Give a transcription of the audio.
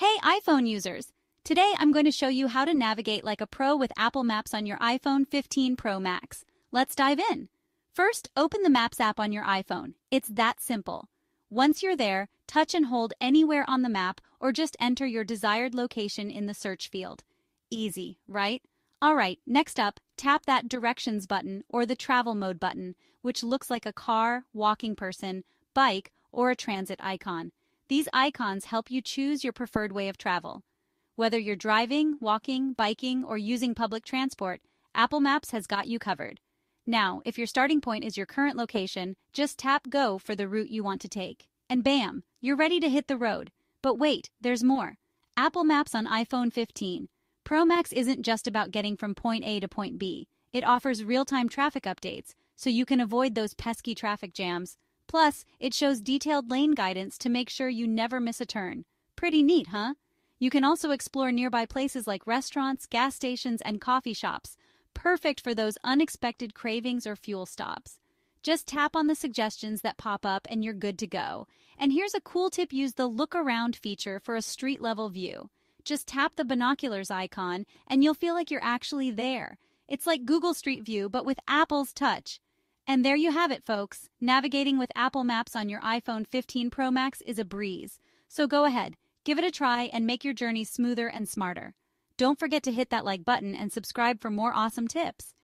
Hey iPhone users! Today I'm going to show you how to navigate like a pro with Apple Maps on your iPhone 15 Pro Max. Let's dive in. First, open the Maps app on your iPhone. It's that simple. Once you're there, touch and hold anywhere on the map or just enter your desired location in the search field. Easy, right? Alright, next up, tap that directions button or the travel mode button, which looks like a car, walking person, bike, or a transit icon. These icons help you choose your preferred way of travel. Whether you're driving, walking, biking, or using public transport, Apple Maps has got you covered. Now, if your starting point is your current location, just tap Go for the route you want to take. And bam, you're ready to hit the road. But wait, there's more. Apple Maps on iPhone 15. Pro Max isn't just about getting from point A to point B. It offers real-time traffic updates, so you can avoid those pesky traffic jams. Plus, it shows detailed lane guidance to make sure you never miss a turn. Pretty neat, huh? You can also explore nearby places like restaurants, gas stations, and coffee shops, perfect for those unexpected cravings or fuel stops. Just tap on the suggestions that pop up and you're good to go. And here's a cool tip use the look around feature for a street level view. Just tap the binoculars icon and you'll feel like you're actually there. It's like Google Street View, but with Apple's touch. And there you have it, folks. Navigating with Apple Maps on your iPhone 15 Pro Max is a breeze. So go ahead, give it a try, and make your journey smoother and smarter. Don't forget to hit that like button and subscribe for more awesome tips.